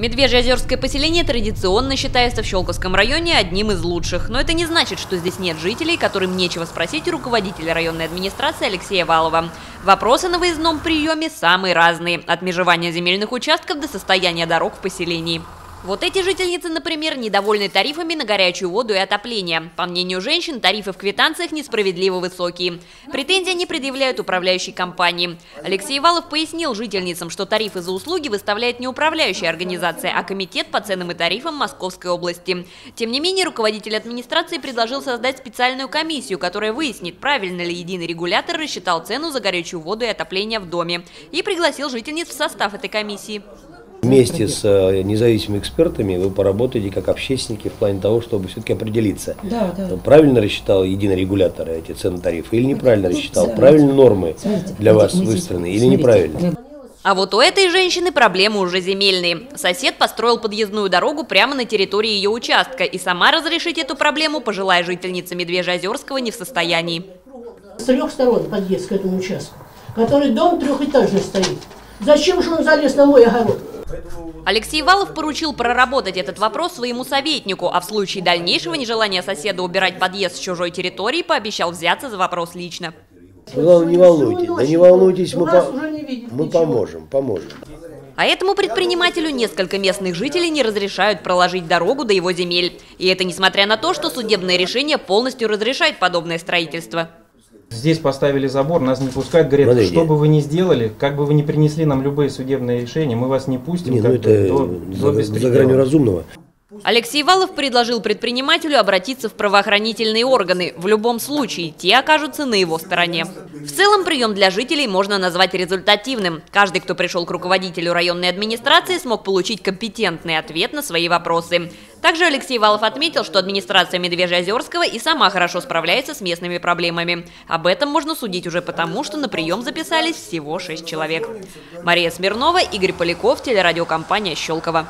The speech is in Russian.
Медвежьеозерское поселение традиционно считается в Щелковском районе одним из лучших. Но это не значит, что здесь нет жителей, которым нечего спросить у руководителя районной администрации Алексея Валова. Вопросы на выездном приеме самые разные. От межевания земельных участков до состояния дорог в поселении. Вот эти жительницы, например, недовольны тарифами на горячую воду и отопление. По мнению женщин, тарифы в квитанциях несправедливо высокие. Претензии они предъявляют управляющей компании. Алексей Ивалов пояснил жительницам, что тарифы за услуги выставляет не управляющая организация, а комитет по ценам и тарифам Московской области. Тем не менее, руководитель администрации предложил создать специальную комиссию, которая выяснит, правильно ли единый регулятор рассчитал цену за горячую воду и отопление в доме. И пригласил жительниц в состав этой комиссии. Вместе с э, независимыми экспертами вы поработаете как общественники в плане того, чтобы все-таки определиться, да, да. правильно рассчитал единый регулятор эти цены тарифы или неправильно ну, рассчитал, да, правильно нормы смотрите, для вас выстроены или смотрите, неправильно. А вот у этой женщины проблемы уже земельные. Сосед построил подъездную дорогу прямо на территории ее участка, и сама разрешить эту проблему пожилая жительница Медвежьеозерского не в состоянии. С трех сторон подъезд к этому участку, который дом трехэтажный стоит. Зачем же он залез на мой огород? Алексей Валов поручил проработать этот вопрос своему советнику, а в случае дальнейшего нежелания соседа убирать подъезд с чужой территории, пообещал взяться за вопрос лично. Главное, не волнуйтесь, да не волнуйтесь, мы, по... мы поможем, поможем. А этому предпринимателю несколько местных жителей не разрешают проложить дорогу до его земель. И это несмотря на то, что судебное решение полностью разрешает подобное строительство. Здесь поставили забор, нас не пускают, говорят, Смотрите. что бы вы ни сделали, как бы вы ни принесли нам любые судебные решения, мы вас не пустим. Не, ну это до, до за, за гранью разумного. Алексей Валов предложил предпринимателю обратиться в правоохранительные органы. В любом случае, те окажутся на его стороне. В целом, прием для жителей можно назвать результативным. Каждый, кто пришел к руководителю районной администрации, смог получить компетентный ответ на свои вопросы. Также Алексей Валов отметил, что администрация Медвежьеозерского и сама хорошо справляется с местными проблемами. Об этом можно судить уже потому, что на прием записались всего 6 человек. Мария Смирнова, Игорь Поляков, телерадиокомпания «Щелково».